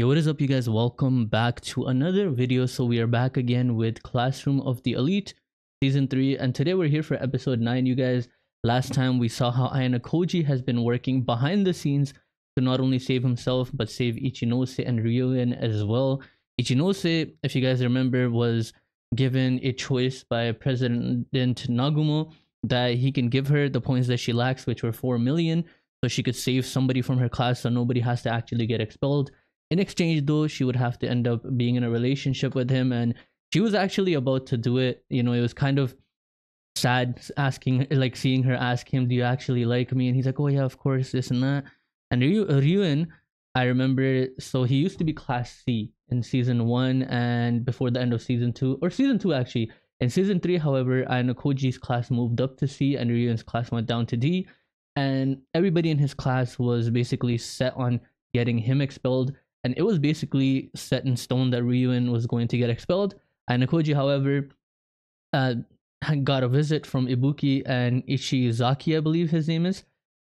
Yo, what is up you guys? Welcome back to another video. So we are back again with Classroom of the Elite season 3 and today we're here for episode 9 you guys. Last time we saw how Ayanokoji has been working behind the scenes to not only save himself but save Ichinose and Ryuen as well. Ichinose, if you guys remember, was given a choice by President Nagumo that he can give her the points that she lacks, which were 4 million, so she could save somebody from her class so nobody has to actually get expelled in exchange though she would have to end up being in a relationship with him and she was actually about to do it. You know it was kind of sad asking like seeing her ask him do you actually like me? And he's like oh yeah of course this and that. And Ryu, Ryuen I remember so he used to be class C in season 1 and before the end of season 2 or season 2 actually. In season 3 however Ayanokoji's class moved up to C and Ryuen's class went down to D and everybody in his class was basically set on getting him expelled and it was basically set in stone that Ryuen was going to get expelled. Ayanokoji, however, uh, got a visit from Ibuki and Ishizaki, I believe his name is.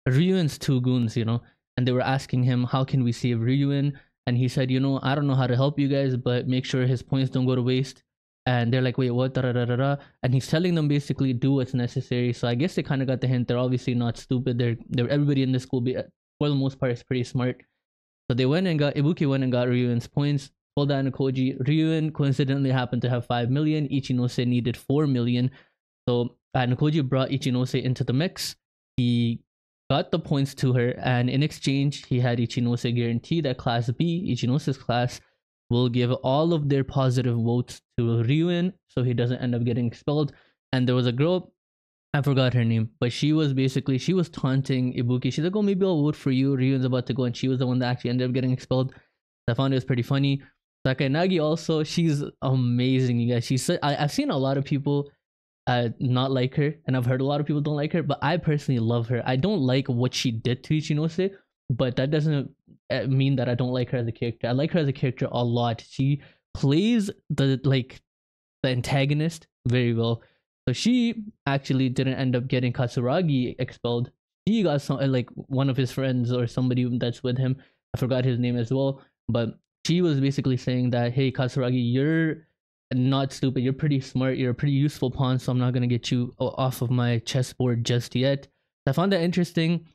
Ryuen's two goons, you know, and they were asking him, How can we save Ryuen? And he said, You know, I don't know how to help you guys, but make sure his points don't go to waste. And they're like, Wait, what? Da, da, da, da. And he's telling them basically do what's necessary. So I guess they kind of got the hint. They're obviously not stupid. They're, they're everybody in the school, be, for the most part, is pretty smart. So they went and got Ibuki went and got Ryuen's points. Pulled down Koji. Ryuen coincidentally happened to have five million. Ichinose needed four million. So Koji brought Ichinose into the mix. He got the points to her, and in exchange, he had Ichinose guarantee that Class B, Ichinose's class, will give all of their positive votes to Ryuen, so he doesn't end up getting expelled. And there was a girl I forgot her name, but she was basically she was taunting Ibuki. She's like, "Oh, maybe I'll vote for you." Ryuen's about to go, and she was the one that actually ended up getting expelled. I found it was pretty funny. Sakayanagi also, she's amazing, you guys. She's I, I've seen a lot of people uh not like her, and I've heard a lot of people don't like her, but I personally love her. I don't like what she did to Ichinose, but that doesn't uh, mean that I don't like her as a character. I like her as a character a lot. She plays the like the antagonist very well so she actually didn't end up getting Katsuragi expelled. She got some uh, like one of his friends or somebody that's with him. I forgot his name as well. But she was basically saying that, hey Katsuragi, you're not stupid. You're pretty smart. You're a pretty useful pawn. So I'm not gonna get you off of my chessboard just yet. I found that interesting.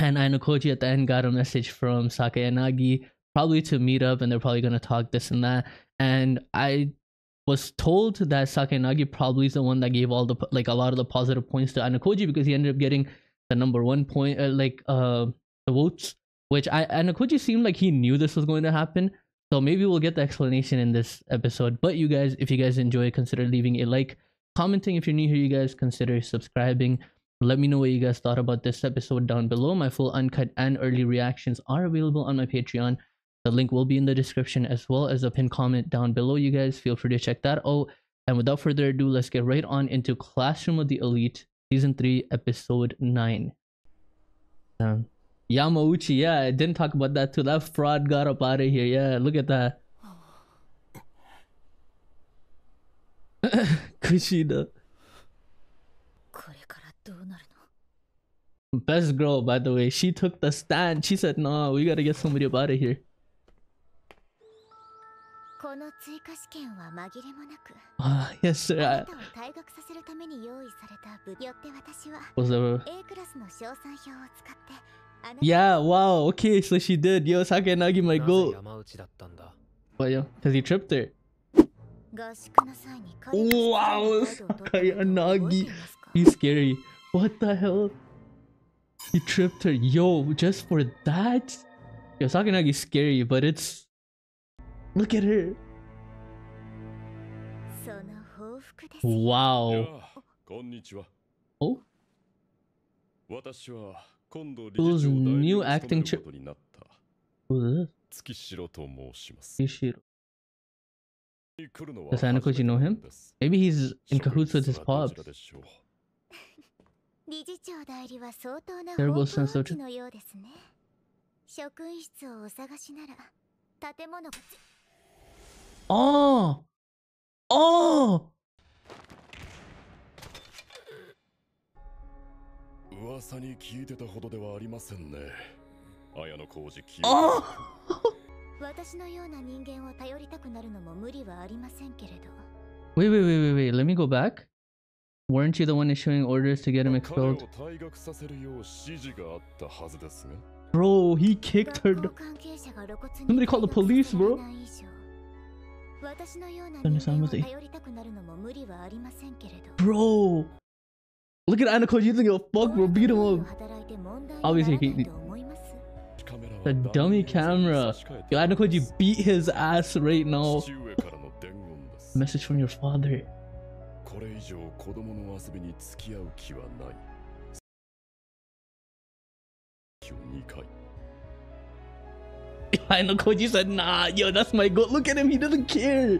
And Ayanokoji at the end got a message from Sakayanagi, probably to meet up, and they're probably gonna talk this and that. And I was told that Sakayanagi probably is the one that gave all the like a lot of the positive points to Ayanokoji because he ended up getting the number one point uh, like uh the votes which I Ayanokoji seemed like he knew this was going to happen. So maybe we'll get the explanation in this episode. But you guys if you guys enjoy consider leaving a like commenting if you're new here you guys consider subscribing. Let me know what you guys thought about this episode down below. My full uncut and early reactions are available on my patreon the link will be in the description as well as a pinned comment down below. You guys feel free to check that out. And without further ado, let's get right on into Classroom of the Elite Season 3, Episode 9. Um, Yamauchi, yeah, I didn't talk about that too. That fraud got up out of here. Yeah, look at that. Kushida. Best girl, by the way. She took the stand. She said, no, we gotta get somebody up out of here. この追加試験は紛れもなく。ああ、yes, sir. あなたを退学させるために用意された部よって私は A クラスの賞賛表を使って。Yeah, wow, okay, so she did. Yo, Sakayanagi might go. Well, yeah, because he tripped her. Wow, Sakayanagi. He's scary. What the hell? He tripped her. Yo, just for that? Yo, Sakanagi's scary, but it's... Look at her. クですわおこんにちはお私は今度理事長代理を務めることになった月城と申します月城 Does Anakoji know him? Maybe he's in cahoots with his pops. Terrible sense of 職員室をお探しなら建物 Oh! Oh! 噂に聞いてたほどではありませんね綾野浩二キーあ私のような人間を頼りたくなるのも無理はありませんけれど Wait, wait, wait, wait, wait. Let me go back. Weren't you the one issuing orders to get him expelled? Bro, he kicked her. Somebody called the police, bro. Bro. Look at Anako, you think it'll fuck, bro. Beat him up. Obviously, he, the dummy camera. Yo, Anako, you beat his ass right now. Message from your father. Ayanokoji said, nah, yo, that's my goal. Look at him, he doesn't care.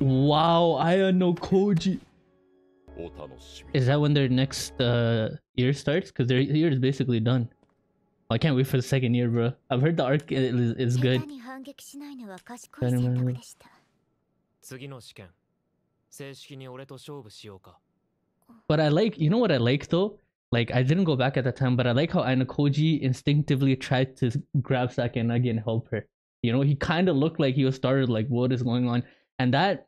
Wow, Ayanokoji. Is that when their next uh, year starts? Because their year is basically done. I can't wait for the second year, bro. I've heard the arc is, is good. But I like, you know what I like though? Like, I didn't go back at that time, but I like how Anakoji instinctively tried to grab Sakayanagi and help her. You know, he kind of looked like he was started like, what is going on? And that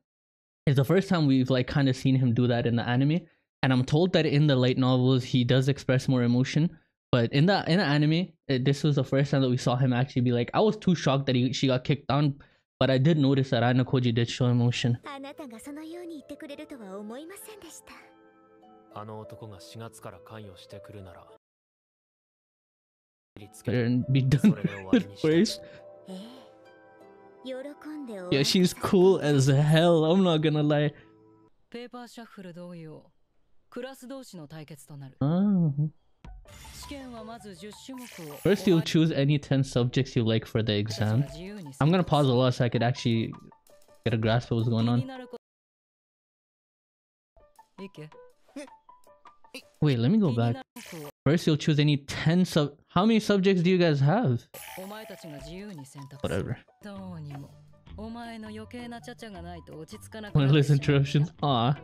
it's the first time we've like kind of seen him do that in the anime, and I'm told that in the light novels he does express more emotion. But in the in the anime, it, this was the first time that we saw him actually be like, I was too shocked that he she got kicked down, but I did notice that Ayanokoji did show emotion. and be done with first. ええ喜んでお Yeah, she's cool as hell. I'm not gonna lie. ペーパーシャッフル同様クラス同士の対決となる Oh. 試験はまず10種目を First, you'll choose any 10 subjects you like for the exam. I'm gonna pause a lot so I could actually get a grasp of what's going on. Wait, let me go back. First, you'll choose any 10 sub- How many subjects do you guys have? Whatever. Pointless interruption. Ah.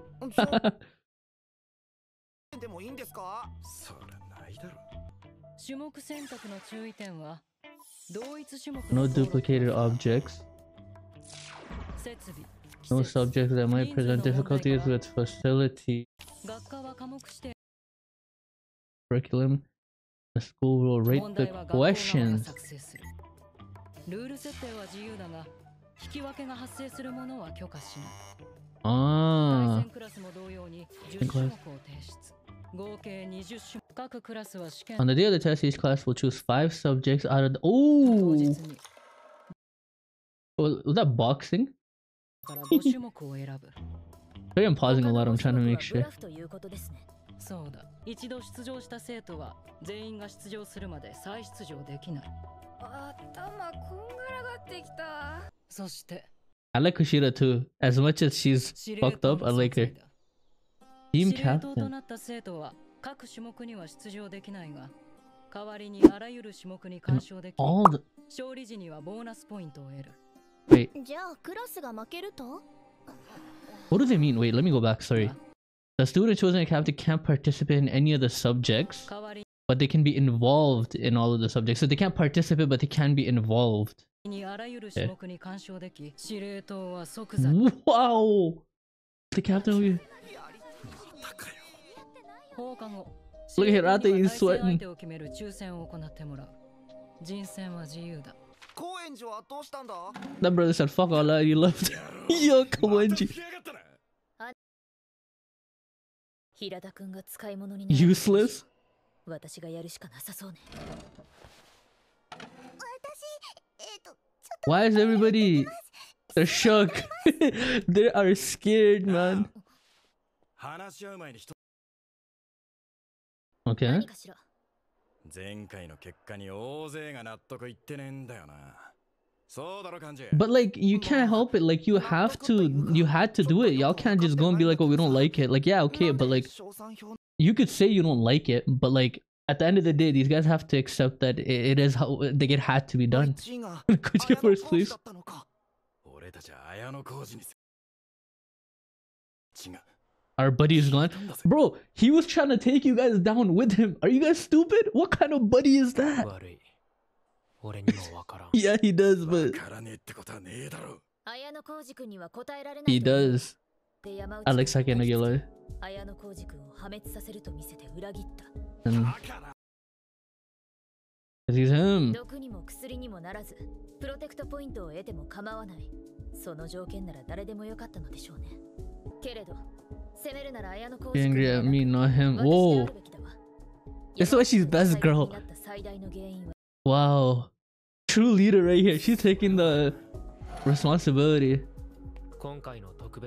no duplicated objects. No subjects that might present difficulties with facility curriculum. The school will rate 問 the 題は学校側が questions. 作成するルール設定は自由だが引き分けが発生するものは許可しない対 Ah. 戦クラスも同様に10種目を提出合計20種目各クラスは試験 On the day of the test, each class will choose five subjects out of the. 当 Oh! 日に Was was that boxing? から5種目を選ぶ Sorry, I'm pausing a lot. I'm trying to make ブ sure. ラフということですねそうだ一度出場した生徒は全員が出場するまで再出場できない頭こんがらがってきたそして I like Kushida too. As much as she's 司令 fucked 塔 up, の I like 存 her. 在だ Team 司令塔と captain. なった生徒は各種目には出場できないが代わりにあらゆる種目に干渉でき All the 勝利時にはボーナスポイントを得る wait. じゃあクラスが負けると What do they mean? Wait, let me go back. Sorry. The student chosen a captain can't participate in any of the subjects, 代わり but they can be involved in all of the subjects. So they can't participate, but they can be involved. にあらゆる種目に干渉でき司令塔は即座 Wow! The captain. will be- 放課後 Look at Hirata, 司令塔に he's は対戦 sweating. 相手を決める抽選を行ってもらう人選は自由だ高円寺はどうしたんだ That brother said, "Fuck all that." You left. Yo, come on, G. 平田君が使い物に.私がやるしかなさそうね私えっと Why is everybody? They're shook. they are scared, man. 話し合う前に前回の結果に大勢が納得いってねえんだよな But like you can't help it. Like you have to you had to do it. Y'all can't just go and be like, "Oh, we don't like it." Like, yeah, okay, but like you could say you don't like it, but like at the end of the day, these guys have to accept that it, it is how like it had to be done. could you first please? Our buddy is gone. Bro, he was trying to take you guys down with him. Are you guys stupid? What kind of buddy is that? 俺にもわからん Yeah, he does, わ but からねえってことはねえだろ綾野浩二君には答えられない he does. で山内 I like Saki Nagila. 綾野浩二君を破滅させると見せて裏切った And he's him. 毒にも薬にもならずプロテクトポイントを得ても構わないその条件なら誰でもよかったのでしょうねけれど責めるなら綾野浩二 angry 君 at で me, not く him. Whoa. That's why she's best girl. Wow. True leader right here. She's taking the responsibility.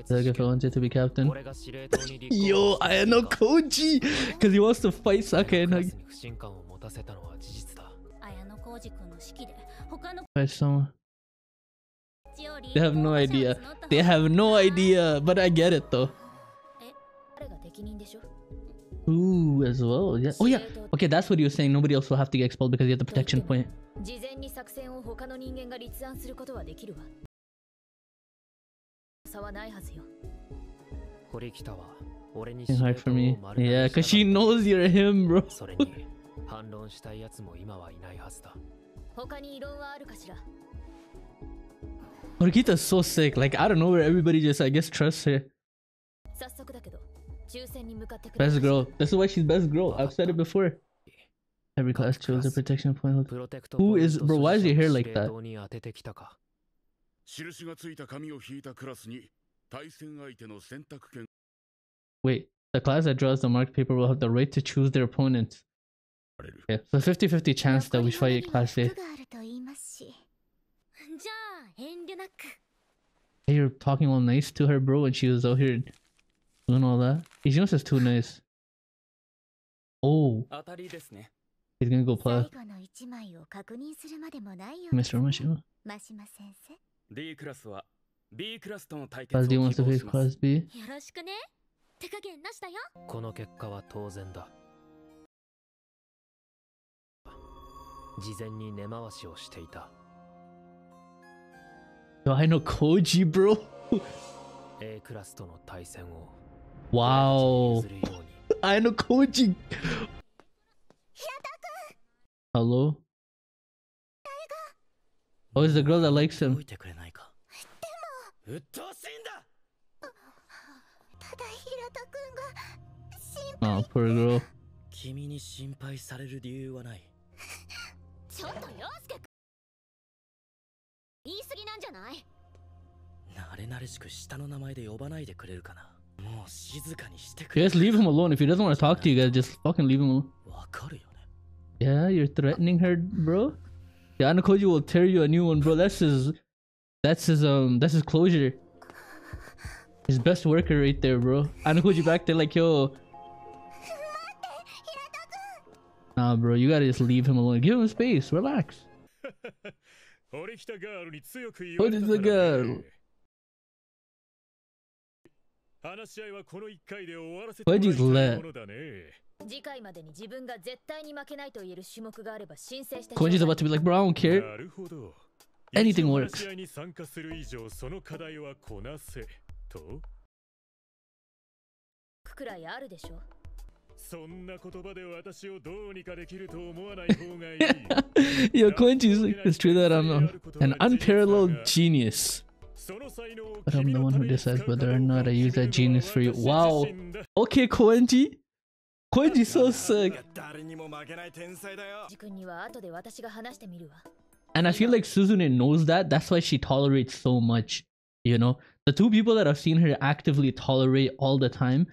Like I wanted to be captain. Yo, know Koji! Because he wants to fight Sakayanagi. Someone. They have no idea. They have no idea. But I get it though. Eh, 彼が適任でしょ Ooh, as well. Yeah. Oh yeah. Okay, that's what he was saying. Nobody else will have to get expelled because you have the protection point. 事前に作戦を他の人間が立案することはできるわ差はないはずよ堀北は俺に It's 司令 hard 塔 for を me. 丸投げ Yeah, した because she かった knows you're him, bro. それに反論したい奴も今はいないはずだ他に異論はあるかしら Morikita's so sick. Like, I don't know where everybody just, I guess, trusts her. 早速だけど Best るかしら girl. This is why she's best girl. I've said it before. Every class chose a protection point. プロテクト Who ポイン is- ト bro, why is your 筋 hair を like 司令 that? 塔に当ててきたか印がついた紙を引いたクラスに対戦相手の選択権 Wait, the class that draws the marked paper will have the right to choose their opponents. がれる Yeah, so 50-50 chance that we fight class A. 服があると言いますしじゃあ遠慮なく Hey, you're talking all nice to her, bro, and she was out here Doing all that. Ichinose is too nice. Oh. He's gonna go play. Mr. Mashima. Class D wants to face Class B. Do I know Koji, bro? Wow. 譲るように I know Koji. Hello? Oh, it's the girl that likes 動 him. いてくれないかうっとうしいんだただ平田くんが心 Oh, poor girl. 君に心配される理由はないちょっと陽介言い過ぎなんじゃない慣れ慣れしく下の名前で呼ばないでくれるかな Just leave him alone. If he doesn't want to talk to you guys, just fucking leave him alone. Yeah, you're threatening her, bro. Yeah, Anakoji will tear you a new one, bro. That's his, that's his, um, that's his closure. His best worker right there, bro. Anakoji back there like, yo. Nah, bro, you gotta just leave him alone. Give him space. Relax. What is the girl? 話し合いはこの一回で終わらせて Koji's もらいたい lit. ものだね次回までに自分が絶対に負けないと言える種目があれば申請して Koji's about to be like, bro, I don't care. なるほど Anything 一応 works. 話し合いに参加する以上その課題はこなせとくらいあるでしょそんな言葉で私をどうにかできると思わない方がいい Yo, Koji's like, it's true that I'm a, an unparalleled genius. But I'm the one who decides whether or not I use that genius for you. Wow. Okay, Koenji. Koenji so sick. And I feel like Suzune knows that. That's why she tolerates so much. You know, the two people that I've seen her actively tolerate all the time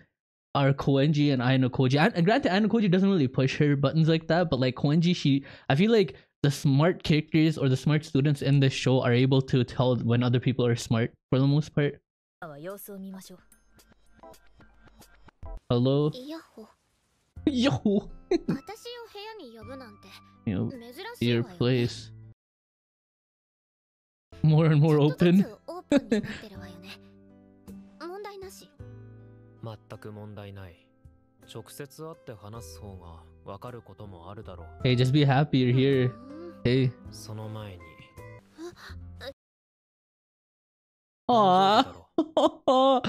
are Koenji and Ayanokoji. And, granted, Ayanokoji doesn't really push her buttons like that, but like Koenji, she, I feel like the smart characters or the smart students in this show are able to tell when other people are smart for the most part. Hello? Yo! your place. More and more open. hey, just be happy you're here. うん Hey. その前に Aww. 誕生日だろ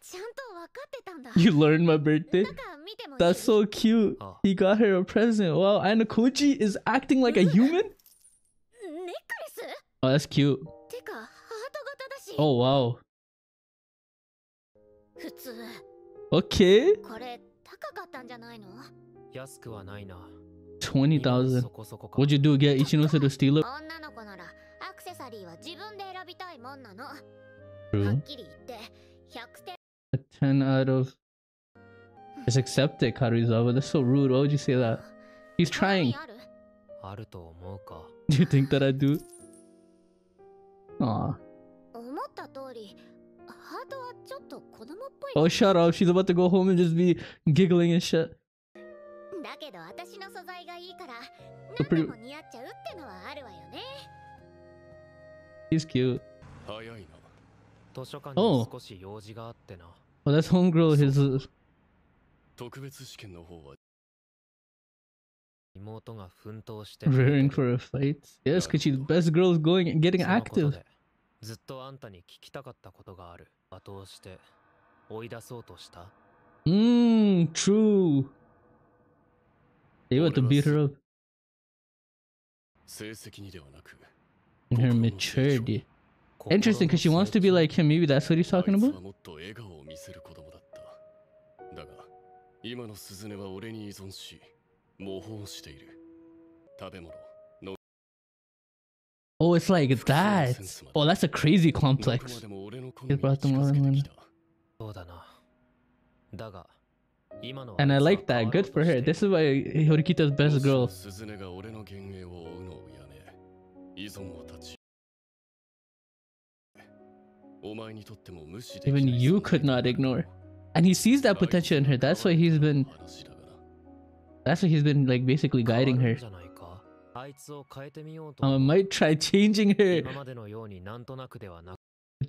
ちゃんと分かってたんだ you learned my birthday? 中見てもいい That's so cute. Oh. He got her a present. Wow, Anna Koji is acting like a human? クレス Oh, that's cute. てかハート型だし Oh, wow. 普通 Okay. 20,000. Would you do? Get Ichinose to steal it? True. A 10 out of... Just accept it, Karuizawa. That's so rude. Why would you say that? He's trying. Do you think that I do? Aw. Oh, shut up. She's about to go home and just be giggling and shit. だけど私の素材がいいから何でも似合っちゃうってのはあるわよね He's cute. 早いな図書館 Oh. に少し用事があってな Oh, that's homegirl. His. 特別試験の方は？妹が奮闘して Rearing for a fight. Yes, because she's best girl going getting active. でずっとあんたに聞きたかったことがある後押して追い出そうとした？Mmm, true. They about to beat her up 成績にではなく in her 心の成長 maturity. Interesting, because she wants to be like him. Maybe that's what he's あ talking いつ about? はもっと笑顔を見せる子供だっただが今のスズネは俺に依存し模倣している食べ物 Oh, it's like that. Oh, that's a crazy どこま complex. でも俺の好 He's みに近 brought them づけ all て in And I like that. Good for her. This is why Horikita's best girl. Even you could not ignore. And he sees that potential in her. That's why he's been. That's why he's been like basically guiding her. Um, I might try changing her.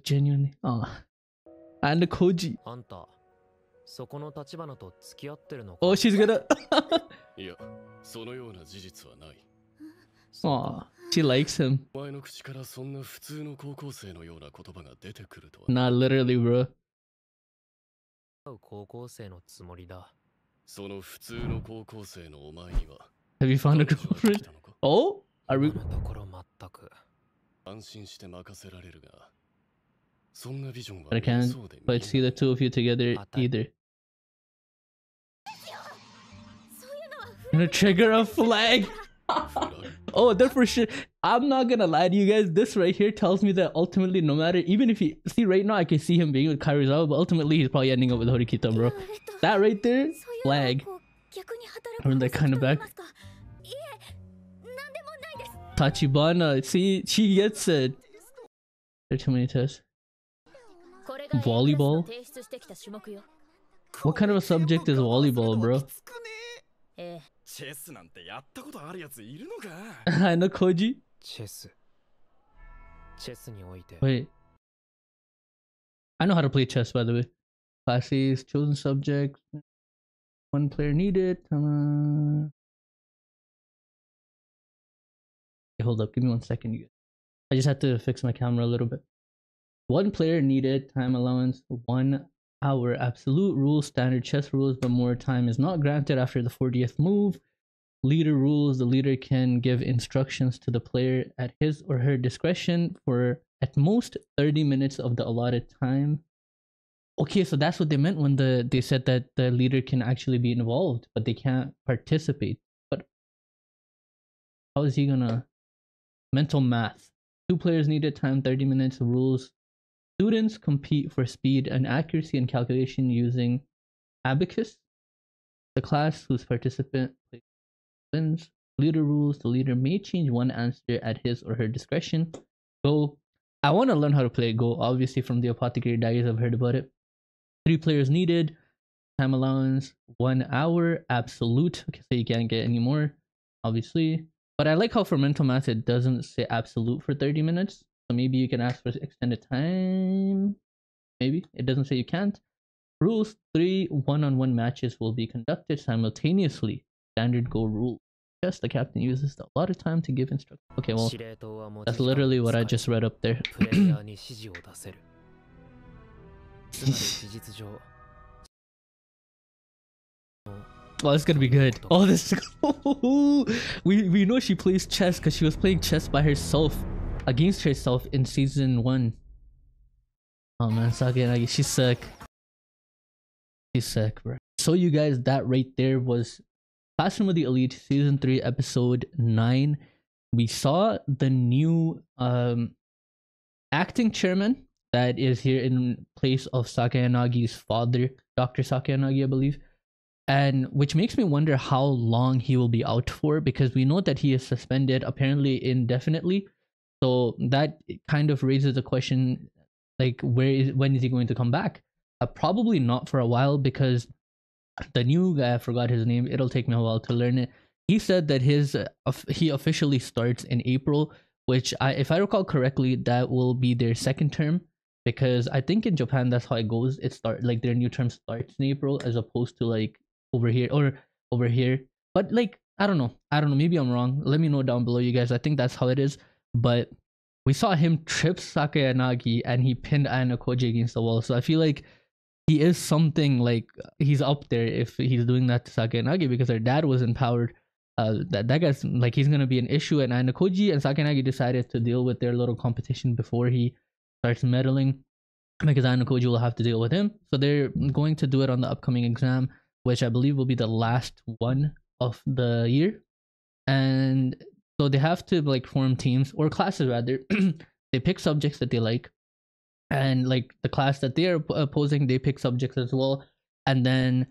Genuinely. Aw. And Koji. あんたそこの立花と付き合ってるのか Oh, she's gonna. いやそのような事実はない Aw. She likes him. お前の口からそんな普通の高校生のような言葉が出てくるとは Not literally, bro. 会う高校生のつもりだその普通の高校生のお前には Have you found a 彼女がで girlfriend? きたのか Oh? Are we? 今のところ全く安心して任せられるがそんなビジョンは But I can't そうで見え But see the two of you together either. gonna trigger a flag. oh, that for sure. I'm not gonna lie to you guys. This right here tells me that ultimately, no matter, even if he see right now, I can see him being with Karuizawa, but ultimately he's probably ending up with Horikita, bro. That right there, flag. Turn that kind of back. Tachibana, see, she gets it. There are too many tests. Volleyball. What kind of a subject is volleyball, bro? ええチェスなんてやったことあるやついるのか I know Koji. チェスチェスにおいて Wait. I know how to play chess, by the way. Classes, chosen subjects, one player needed. Uh... Okay, hold up, give me one second. You guys. I just had to fix my camera a little bit. One player needed, time allowance, one hour. Absolute rules, standard chess rules, but more time is not granted after the 40th move. Leader rules the leader can give instructions to the player at his or her discretion for at most 30 minutes of the allotted time. Okay, so that's what they meant when the they said that the leader can actually be involved, but they can't participate. But how is he gonna mental math? Two players needed time 30 minutes of rules. Students compete for speed and accuracy in calculation using abacus. The class whose participant wins. Leader rules the leader may change one answer at his or her discretion. Go. I want to learn how to play Go, obviously, from the Apothecary Diaries. I've heard about it. Three players needed. Time allowance one hour. Absolute. Okay, so you can't get any more, obviously. But I like how for mental math it doesn't say absolute for 30 minutes. So maybe you can ask for extended time. Maybe it doesn't say you can't. Rules three one on one matches will be conducted simultaneously. Standard go rule. Yes, the captain uses a lot of time to give instructions. Okay, well, that's literally what I just read up there. Oh, it's gonna be good. Oh, this. we we know she plays chess because she was playing chess by herself against herself in season one. Oh man, Sakayanagi, she's sick. She's sick, bro. So you guys, that right there was Classroom of the Elite season three, episode nine. We saw the new um acting chairman that is here in place of Sakayanagi's father, Dr. Sakayanagi, I believe and which makes me wonder how long he will be out for because we know that he is suspended apparently indefinitely so that kind of raises the question like where is when is he going to come back uh, probably not for a while because the new guy i forgot his name it'll take me a while to learn it he said that his uh, he officially starts in april which i if i recall correctly that will be their second term because i think in japan that's how it goes it start like their new term starts in april as opposed to like over here or over here. But like I don't know. I don't know. Maybe I'm wrong. Let me know down below, you guys. I think that's how it is. But we saw him trip Sakayanagi and he pinned Ayanokoji against the wall. So I feel like he is something like he's up there if he's doing that to Sakayanagi because her dad was empowered. Uh, that that guy's like he's gonna be an issue, and Ayanokoji and Sakayanagi decided to deal with their little competition before he starts meddling because Ayanokoji will have to deal with him. So they're going to do it on the upcoming exam which I believe will be the last one of the year. And so they have to like form teams or classes rather. they pick subjects that they like. And like the class that they are opposing, they pick subjects as well. And then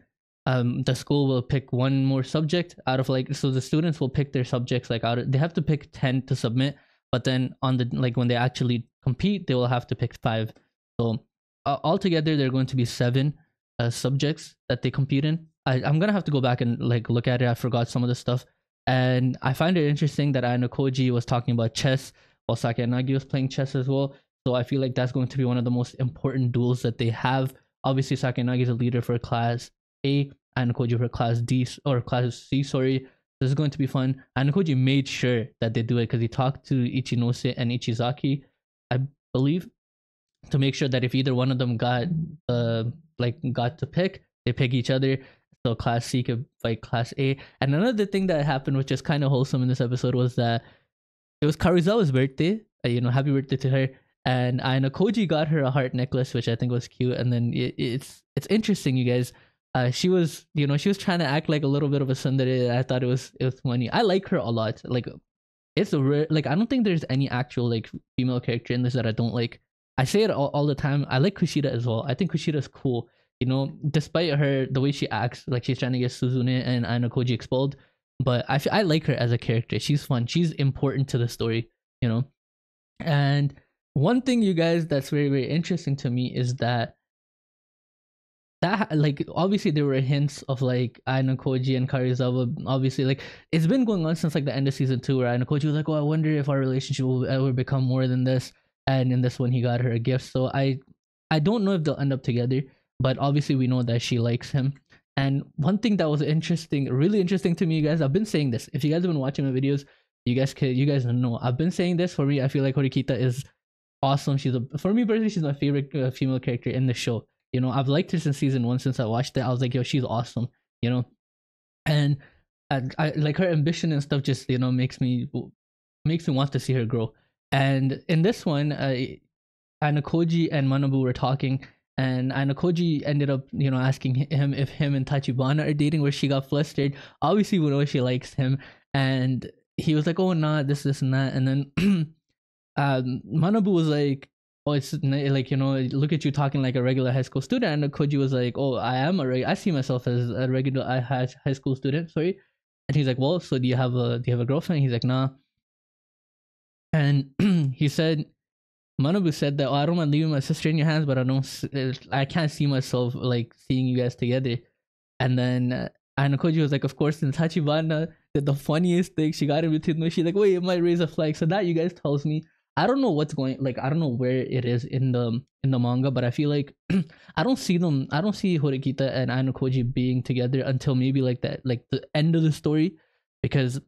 um, the school will pick one more subject out of like, so the students will pick their subjects like out of, they have to pick 10 to submit. But then on the, like when they actually compete, they will have to pick five. So uh, altogether, there are going to be seven uh, subjects that they compete in. I, I'm gonna have to go back and like look at it. I forgot some of the stuff, and I find it interesting that Ayanokoji was talking about chess while Sakayanagi was playing chess as well. So I feel like that's going to be one of the most important duels that they have. Obviously, Sakayanagi is a leader for Class A, and Koji for Class D or Class C. Sorry, this is going to be fun. And Koji made sure that they do it because he talked to Ichinose and Ichizaki, I believe, to make sure that if either one of them got uh like got to pick, they pick each other. So class C could fight class A. And another thing that happened, which is kind of wholesome in this episode, was that it was Karuizawa's birthday. Uh, you know, happy birthday to her. And Ayanokoji got her a heart necklace, which I think was cute. And then it, it's it's interesting, you guys. Uh, she was, you know, she was trying to act like a little bit of a tsundere. I thought it was it was funny. I like her a lot. Like, it's a rare. Like, I don't think there's any actual like female character in this that I don't like. I say it all, all the time. I like Kushida as well. I think Kushida's cool. You know, despite her the way she acts, like she's trying to get Suzune and Koji expelled, but I I like her as a character. She's fun. She's important to the story. You know, and one thing you guys that's very very interesting to me is that that like obviously there were hints of like Ayanokoji and Karuizawa Obviously, like it's been going on since like the end of season two, where Ayanokoji was like, "Oh, I wonder if our relationship will ever become more than this." And in this one, he got her a gift. So I, I don't know if they'll end up together but obviously we know that she likes him. And one thing that was interesting, really interesting to me, you guys, I've been saying this. If you guys have been watching my videos, you guys can, you guys know. I've been saying this. For me, I feel like Horikita is awesome. She's a, for me personally, she's my favorite uh, female character in the show. You know, I've liked her since season one. Since I watched it, I was like, yo, she's awesome. You know, and I, I like her ambition and stuff. Just you know, makes me makes me want to see her grow. And in this one, uh, Anakoji and Manabu were talking, and and Anakoji ended up, you know, asking him if him and Tachibana are dating, where she got flustered. Obviously, she likes him, and he was like, "Oh, nah, this, this, and that." And then um, Manabu was like, "Oh, it's like you know, look at you talking like a regular high school student." And Koji was like, "Oh, I am a reg- I see myself as a regular high school student." Sorry, and he's like, "Well, so do you have a do you have a girlfriend?" He's like, "Nah." And he said Manabu said that, oh, I don't want leaving my sister in your hands, but I don't, I can't see myself like seeing you guys together. And then uh, Anakoji was like, of course, and Tachibana did the funniest thing. She got in between them. She's like, wait, it might raise a flag. So that you guys tells me, I don't know what's going, like, I don't know where it is in the in the manga, but I feel like I don't see them. I don't see Horikita and Anakoji being together until maybe like that, like the end of the story, because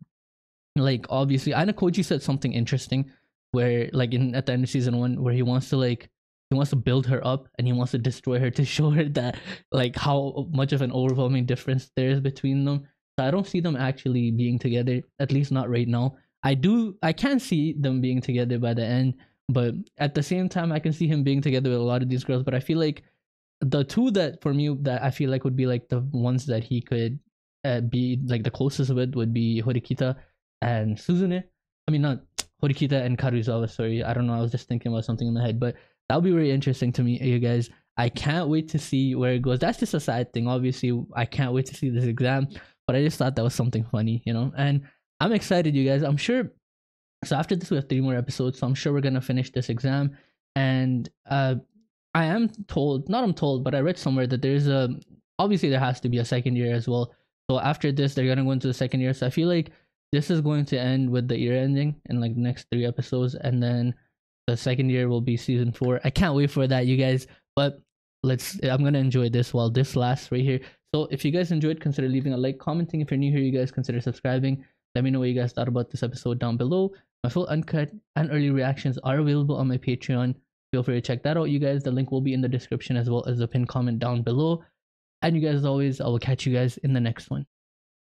like obviously Anakoji said something interesting where like in at the end of season one where he wants to like he wants to build her up and he wants to destroy her to show her that like how much of an overwhelming difference there is between them. So I don't see them actually being together, at least not right now. I do I can see them being together by the end, but at the same time I can see him being together with a lot of these girls. But I feel like the two that for me that I feel like would be like the ones that he could uh, be like the closest with would be Horikita and Suzune. I mean not Horikita and Karuizawa. Sorry, I don't know. I was just thinking about something in my head, but that'll be very interesting to me, you guys. I can't wait to see where it goes. That's just a side thing. Obviously, I can't wait to see this exam, but I just thought that was something funny, you know. And I'm excited, you guys. I'm sure. So after this, we have three more episodes. So I'm sure we're gonna finish this exam. And uh, I am told, not I'm told, but I read somewhere that there's a obviously there has to be a second year as well. So after this, they're gonna go into the second year. So I feel like this is going to end with the year ending in like the next three episodes, and then the second year will be season four. I can't wait for that, you guys. But let's I'm gonna enjoy this while this lasts right here. So if you guys enjoyed, consider leaving a like, commenting. If you're new here, you guys consider subscribing. Let me know what you guys thought about this episode down below. My full uncut and early reactions are available on my Patreon. Feel free to check that out, you guys. The link will be in the description as well as the pinned comment down below. And you guys, as always, I will catch you guys in the next one.